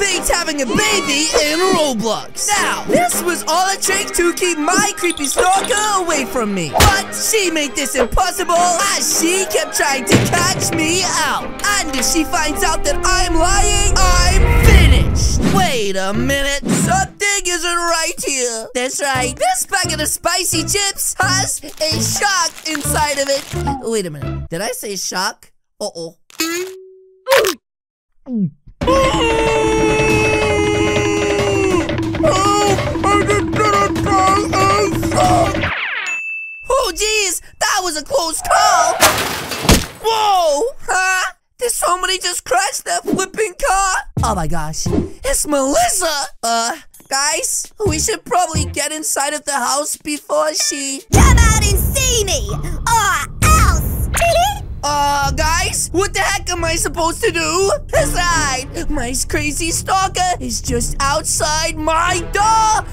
faked having a baby in Roblox. Now, this was all a trick to keep my creepy stalker away from me. But she made this impossible as she kept trying to catch me out. And if she finds out that I'm lying, I'm finished. Wait a minute. Something isn't right here. That's right. This packet of spicy chips has a shark inside of it. Wait a minute. Did I say shark? Uh-oh. Oh, oh! Oh jeez! That was a close call! Whoa! Huh? Did somebody just crash that flipping car? Oh my gosh. It's Melissa! Uh, guys, we should probably get inside of the house before she... Come out and see me, or else. Uh, guys, what the heck am I supposed to do? That's right, my crazy stalker is just outside my door.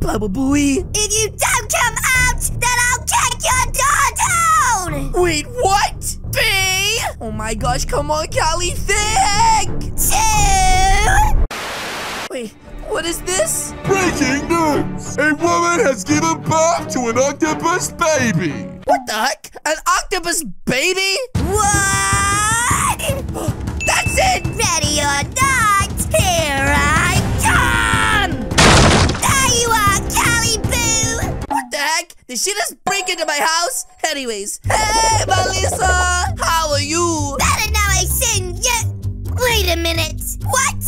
Baba Booey. if you don't come out, then I'll kick your door down. Wait, what? B? Oh my gosh, come on, Callie, think! Two. Wait, what is this? Breaking news! A woman has given birth to an octopus baby! What the heck? An octopus baby? One. That's it! Ready or not, here I come. There you are, Callie Boo. What the heck? Did she just break into my house? Anyways, hey, Melissa! How are you? Better now I send you. Wait a minute. What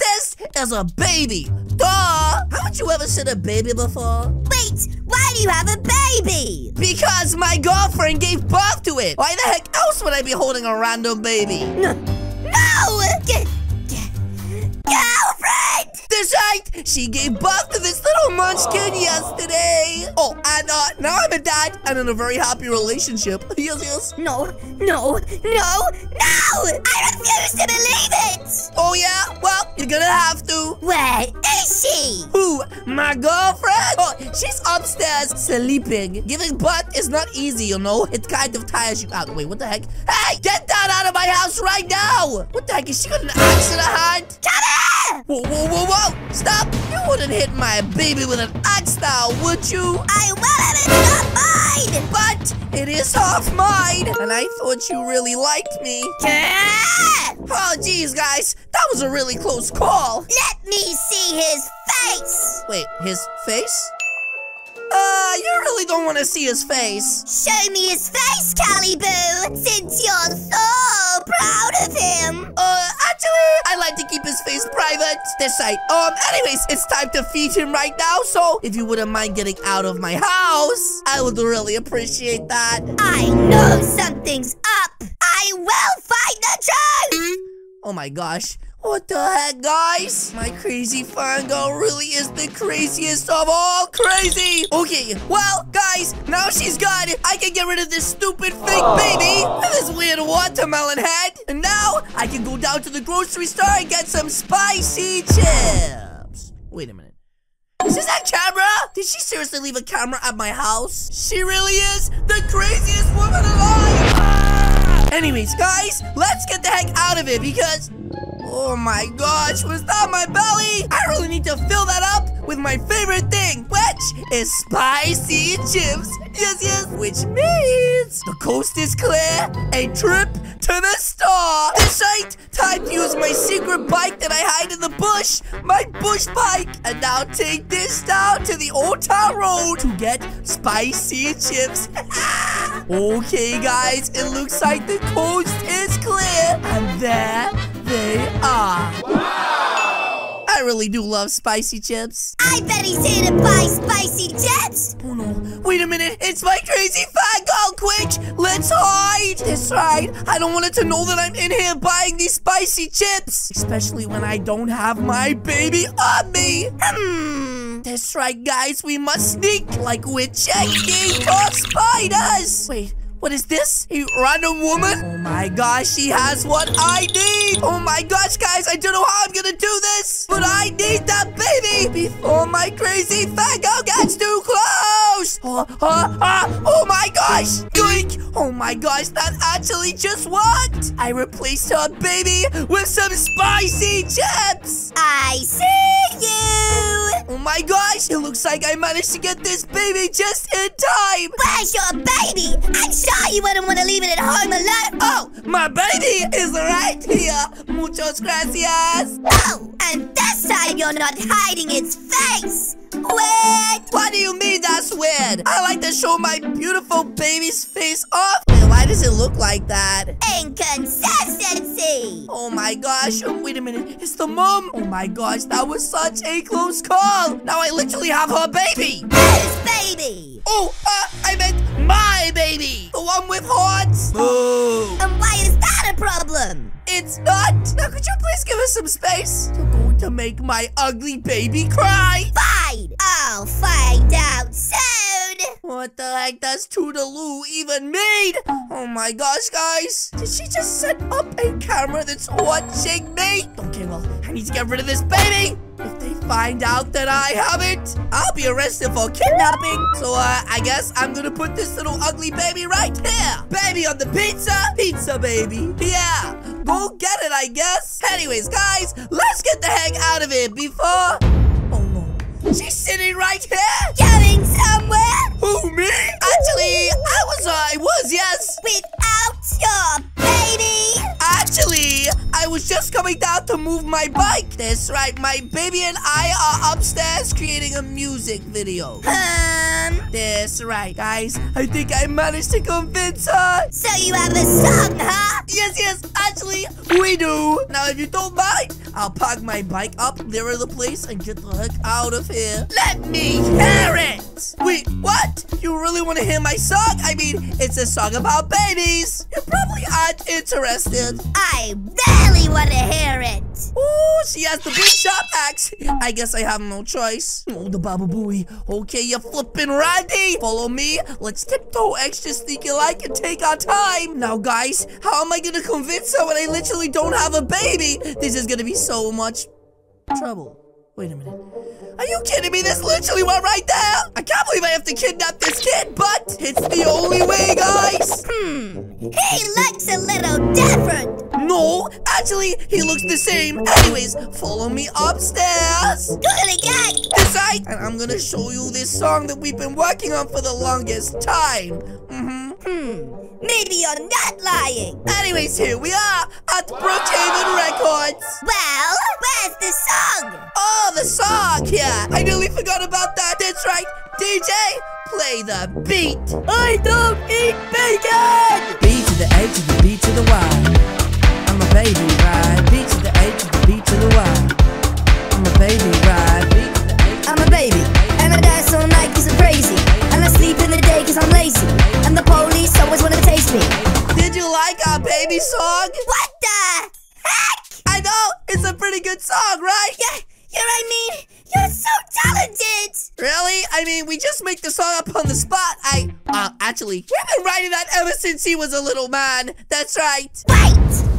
this, is a baby. Duh! Haven't you ever seen a baby before? Wait, why do you have a baby? Because my girlfriend gave birth to it. Why the heck else would I be holding a random baby? No! G- g- girlfriend! She gave birth to this little munchkin yesterday! Oh, and uh, now I'm a dad and in a very happy relationship. Yes, yes. No, no, no, no! I refuse to believe it! Oh, yeah? Well, you're gonna have to. Where is she? Who? My girlfriend? Oh, she's upstairs sleeping. Giving birth is not easy, you know? It kind of tires you out. Wait, what the heck? Hey, get that out of my house right now! What the heck? Is she got an axe in her hand? Come here! Whoa, whoa, whoa, whoa! Stop! You wouldn't hit my baby with an axe now, would you? I will have it not mine! But it is half mine, and I thought you really liked me. Ah! Oh, geez, guys, that was a really close call. Let me see his face! Wait, his face? Uh, you really don't want to see his face. Show me his face, Callie Boo, since you're so proud of him! Uh, actually, I like to keep his face private. That's right. Um, anyways, it's time to feed him right now, so if you wouldn't mind getting out of my house, I would really appreciate that. I know something's up! I will find the truth! Oh my gosh. What the heck, guys? My crazy fan girl really is the craziest of all crazy. Okay, well, guys, now she's gone. I can get rid of this stupid fake baby and this weird watermelon head. And now I can go down to the grocery store and get some spicy chips. Wait a minute. Is this that camera? Did she seriously leave a camera at my house? She really is the craziest woman alive. Ah! Anyways, guys, let's get the heck out of it because Oh my gosh, was that my belly? I really need to fill that up with my favorite thing, which is spicy chips. Yes, yes, which means the coast is clear. A trip to the store. This right, time to use my secret bike that I hide in the bush, my bush bike, and now take this down to the old town road to get spicy chips. okay, guys, it looks like the coast is clear, and there they are. I really do love spicy chips. I bet he's here to buy spicy chips! Oh no, wait a minute, it's my crazy fat girl, quick, let's hide. That's right, I don't want it to know that I'm in here buying these spicy chips. Especially when I don't have my baby on me. Hmm, that's right, guys, we must sneak like we're checking for spiders. Wait, what is this? A random woman? Oh my gosh, she has what I need. Oh my gosh, guys, I don't know how I'm gonna do this, but I need that baby before my crazy girl gets too close. Oh, Oh, oh, oh, my gosh! Yoink! Oh my gosh, that actually just worked! I replaced her baby with some spicy chips! I see you! Oh my gosh, looks like I managed to get this baby just in time! Where's your baby? I'm sure you wouldn't want to leave it at home alone. Oh, my baby is right here! Muchos gracias! Oh, and this time you're not hiding its face. Wait! What do you mean that's weird? I like to show my beautiful baby's face off. Why does it look like that? Inconsistency! Oh my gosh, oh, wait a minute. It's the mom. Oh my gosh, that was such a close call. Now I literally have her baby. Where's baby? Oh, uh, I meant my baby. The one with horns. Oh. And why is that a problem? It's not. Now, could you please give us some space? You're going to make my ugly baby cry. Fine! What the heck does Toodaloo even mean? Oh my gosh, guys. Did she just set up a camera that's watching me? Okay, well, I need to get rid of this baby. If they find out that I have it, I'll be arrested for kidnapping. So, uh, I guess I'm gonna put this little ugly baby right here. Baby on the pizza. Pizza baby. Yeah. Go get it, I guess. Anyways, guys, let's get the heck out of here before... No. She's sitting right here. Going somewhere Who, me? Actually, I was, I was, yes. without your baby? Actually, I was just coming down to move my bike. That's right, my baby and I are upstairs creating a music video. That's right, guys. I think I managed to convince her. so you have a son, huh? Yes, yes, actually, we do. Now, if you don't mind, I'll park my bike up near the place and get the heck out of here. Let me hear it. Wait, what? You really want to hear my song? I mean, it's a song about babies. You probably aren't interested. I really want to hear she has the big shot axe. I guess I have no choice. Oh, the Baba Booey. Okay, you're flipping ready. Follow me. Let's tiptoe extra sneaky like and take our time. Now, guys, how am I gonna convince her when I literally don't have a baby? This is gonna be so much trouble. Wait a minute. Are you kidding me? This literally went right there. I can't believe I have to kidnap this kid, but it's the only way, guys. Hmm, he looks a little different. No, actually, he looks the same. Anyways, follow me upstairs. Googly gang. This side, and I'm gonna show you this song that we've been working on for the longest time. Mm-hmm. Hmm, maybe you're not lying. Anyways, here we are at Brookhaven Records. Well, where's the song? Oh, the song, yeah. I nearly forgot about that. That's right. DJ, play the beat. I don't eat bacon. B to the A to the B to the Y. Baby, right? B to the A to the B to the Y. I'm a baby, right? B to the A to I'm a baby, and I dance all night cause I'm crazy. And I sleep in the day cause I'm lazy. And the police always wanna taste me. Did you like our baby song? What the heck? I know, it's a pretty good song, right? Yeah, you're, I mean, you're so talented. Really? I mean, we just make the song up on the spot. I, uh, actually, we've been writing that ever since he was a little man. That's right. Wait,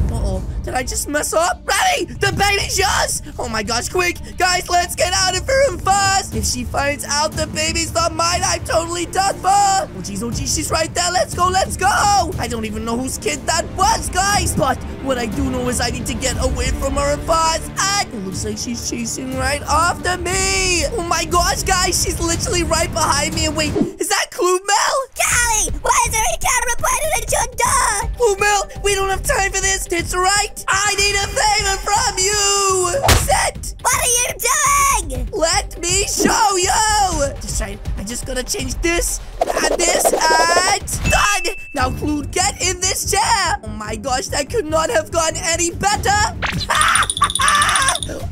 did I just mess up? Ready? The baby's yours! Oh my gosh, quick! Guys, let's get out of here! If she finds out the baby's not mine, I'm totally done for! Oh jeez, oh jeez, she's right there. Let's go, let's go! I don't even know whose kid that was, guys! But what I do know is I need to get away from her fast. And it looks like she's chasing right after me! Oh my gosh, guys, she's literally right behind me. And wait, is that Clue Mel? Callie, why is there a camera pointed at your door? Clue Mel, we don't have time for this. That's right. I need a favor from you. Gotta change this and this and done. Now, Clue, get in this chair. Oh my gosh, that could not have gone any better.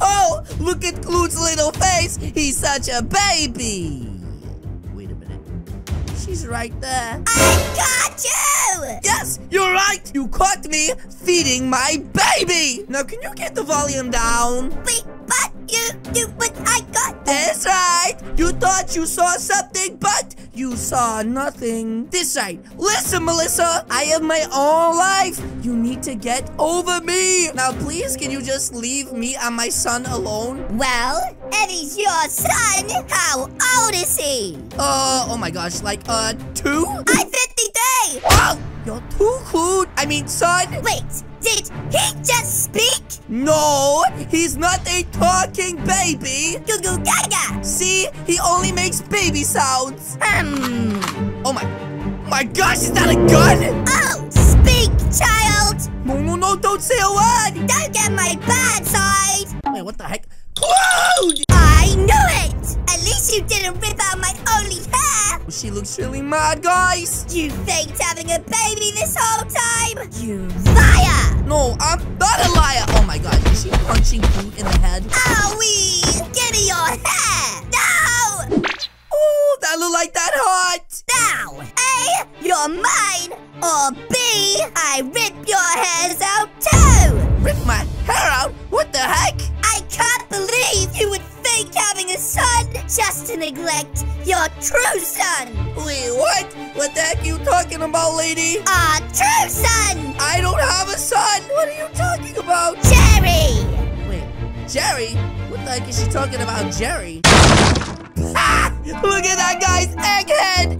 oh, look at Clue's little face. He's such a baby. Wait a minute. She's right there. I got you! Yes, you're right. You caught me feeding my baby. Now, can you get the volume down? Wait, you, you, but I got That's right. You thought you saw something, but you saw nothing. This right. Listen, Melissa. I have my own life. You need to get over me. Now, please, can you just leave me and my son alone? Well, Eddie's your son. How old is he? Uh, oh my gosh, like, uh, two? I'm 53. Oh, you're too cool. I mean, son. Wait, did he just speak? No, he's not a talking baby. Goo goo gaga. See, he only makes baby sounds. Hmm. Oh my, my gosh, is that a gun? Oh, speak, child. No, no, no, don't say a word. Don't get my bad side. Wait, what the heck? Whoa! I knew it. At least you didn't rip out my only hair. She looks really mad, guys. You faked having a baby this whole time. You I'm not a liar. Oh my god, is she punching food in the head? Owie! Give me your hair! No! Oh, that look like that hot. Now, A, you're mine, or B, I rip your hairs out too! Rip my hair out? To neglect your true son! Wait, what? What the heck are you talking about, lady? Our true son! I don't have a son. What are you talking about? Jerry! Wait, Jerry? What the heck is she talking about, Jerry? Ah! Look at that guy's egghead!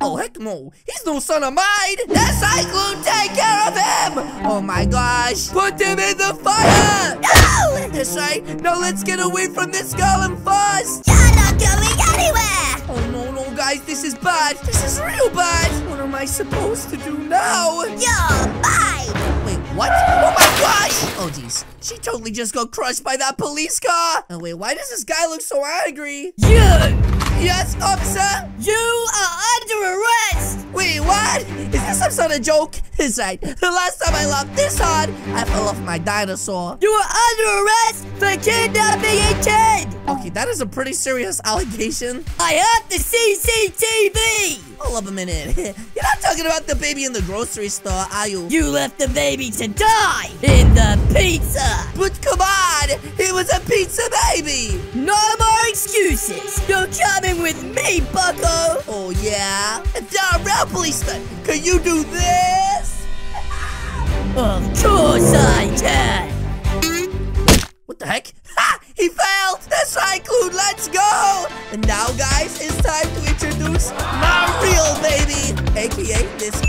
Oh, heck no. He's no son of mine. That Cyclone, take care of him. Oh my gosh. Put him in the fire. No! That's right. Now let's get away from this girl and fast. Not going anywhere! Oh, no, no, guys. This is bad. This is real bad. What am I supposed to do now? You're mine! Wait, what? Oh my gosh! Oh jeez, she totally just got crushed by that police car. Oh wait, why does this guy look so angry? You! Yes, officer. You are under arrest! Wait, what? Is this some sort of joke? It's right. The last time I laughed this hard, I fell off my dinosaur. You are under arrest for kidnapping a kid! Okay, that is a pretty serious allegation. I have the CCTV! Hold up a minute. You're not talking about the baby in the grocery store, are you? You left the baby to die in the pizza! But come on, it was a pizza baby. No more excuses! You're coming with me, bucko! Oh yeah. You're real policeman, can you do this? Of course I can! What the heck? Ha! He failed! To my real baby, aka this